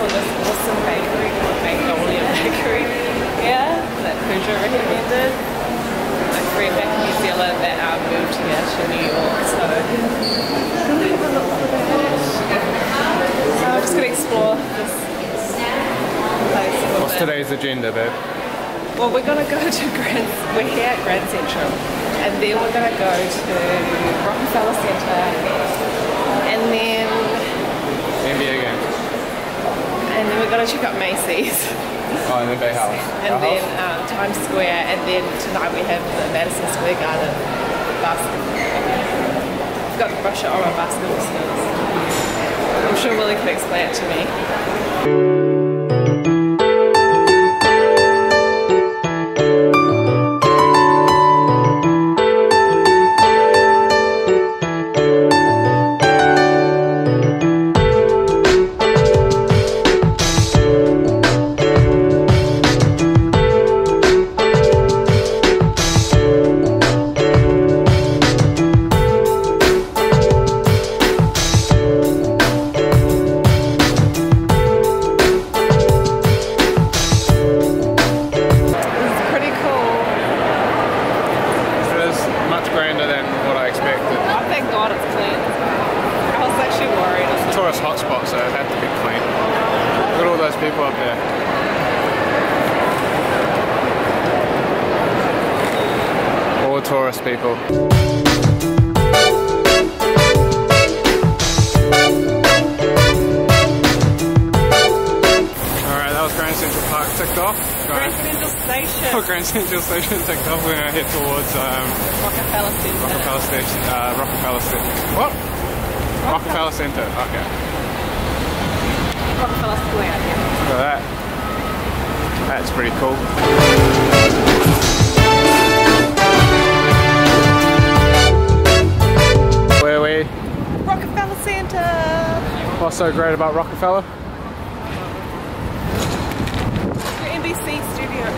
For this awesome bakery called Magnolia Bakery. Yeah, that Pooja recommended. A friend back in New Zealand that I moved here to New York, so I'm just going to explore this place a little What's bit. today's agenda, babe? Well, we're going to go to Grand, we're here at Grand Central, and then we're going to go to Rockefeller Centre and then we're gonna check out Macy's, Oh, and then Bay House. and Bay then um, Times Square, and then tonight we have the Madison Square Garden basketball. I've got to brush it on my basketball skills. I'm sure Willie can explain it to me. Those people up there. All tourist people. Alright, that was Grand Central Park ticked off. Grand Going- Central Station. Oh, Grand Central Station ticked off. We're gonna head towards um, Rockefeller Center. Rockefeller Station. Uh, Rockefeller Center. What? Rockefeller Center. Okay. Rockefeller Square. Yeah. Look at that. That's pretty cool. Where are we? Rockefeller Center. What's so great about Rockefeller? Your NBC studios.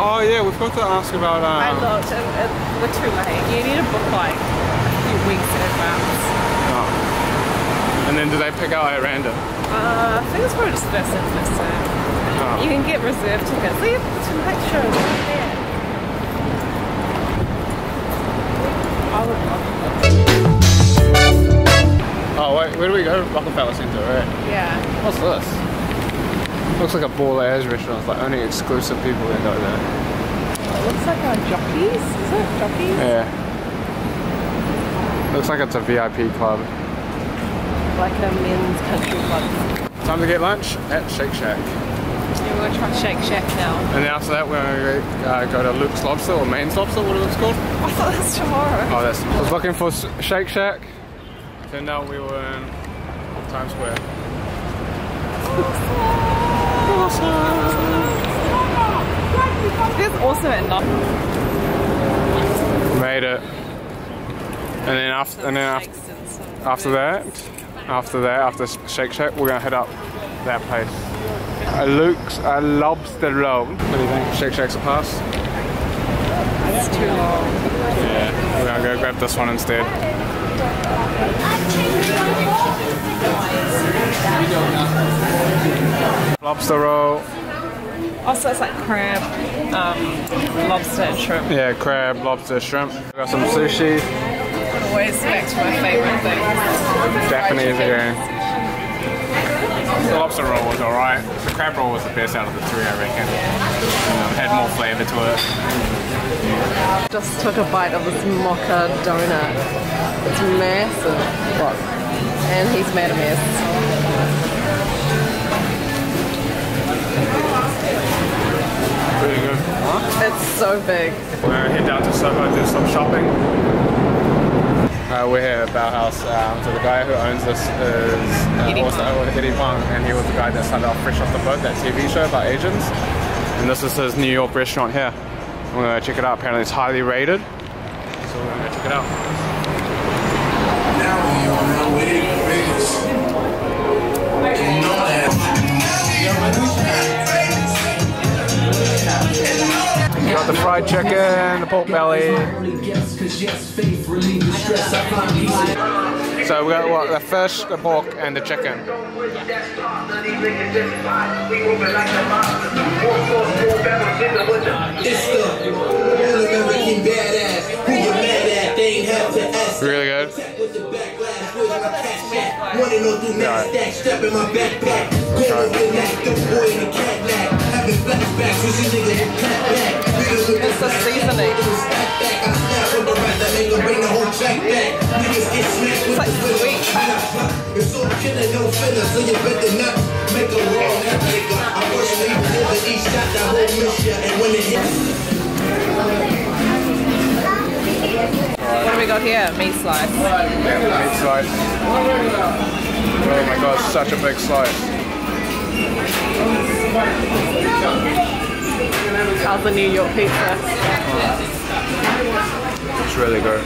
Oh yeah, we've got to ask about I um, looked and it, we're too late. You need to book like a few weeks in advance. And then do they pick out at random? Uh, I think it's probably just first in, first served. Oh. You can get reserved tickets. Leave the Tonight Show right there. I would love Oh wait, where do we go? Rockefeller Center, right? Yeah. What's this? Looks like a ball ass restaurant. It's like only exclusive people that go there. It looks like a jockeys. Is it jockeys? Yeah. Looks like it's a VIP club. Like a men's country club. Time to get lunch at Shake Shack. Yeah, we're gonna try Shake Shack now. And after that, we're going to uh, go to Luke's Lobster or Main's Lobster, whatever it's called. I thought that's tomorrow. Oh, that's. I was looking for Shake Shack. Turned out we were in Times Square. There's also at Knob. Made it. And then after, and then after, Shakes and some after that, after that, after Shake Shack, we're gonna head up that place. A Luke's a lobster roll. What do you think? Shake Shack's a pass? It's too long. Yeah. We're gonna go grab this one instead. Lobster roll. Also, it's like crab, um, lobster, and shrimp. Yeah, crab, lobster, shrimp. Got some sushi. Always back to my favorite thing. Japanese Fried chicken. again. The lobster roll was alright. The crab roll was the best out of the three, I reckon. Um, had more flavour to it. Just took a bite of this mocha donut. It's massive. Look. And he's made a mess. Really good. It's so big. We're gonna head down to Soho do some shopping. Uh, we're here at Baohaus. Um, so the guy who owns this is uh, Eddie also Huang. Eddie Huang, and he was the guy that started off Fresh Off the Boat, that TV show about Asians. And this is his New York restaurant here. We're gonna check it out. Apparently, it's highly rated, so we're gonna go check it out. Now you are now waiting for Vegas. You know that. chicken, the pork belly. So we got what, the fish, the pork, and the chicken. Really good. Yeah. Okay. so you better not make a wrong nigga. I personally each shot, and when it hits. What do we got here? Meat slice. Meat slice. Oh my god, such a big slice. How's the New York pizza? Oh. It's really good.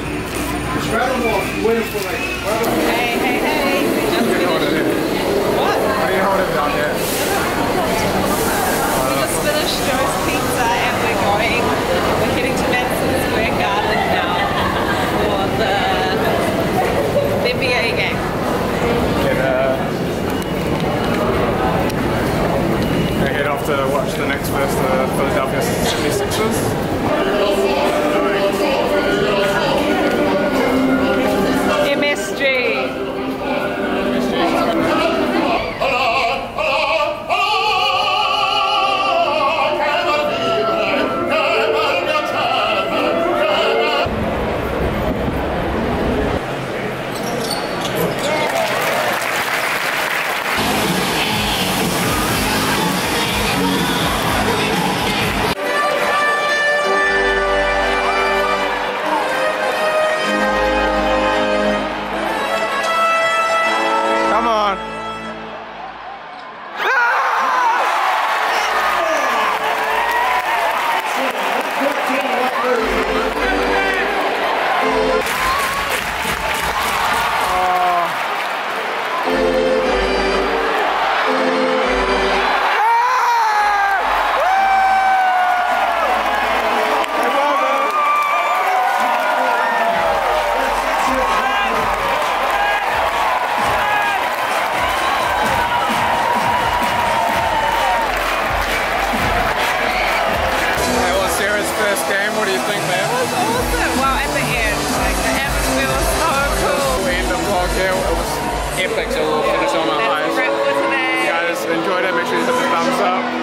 video. It was epic, so we'll finish on. Guys, enjoyed it. Make sure you hit the thumbs up.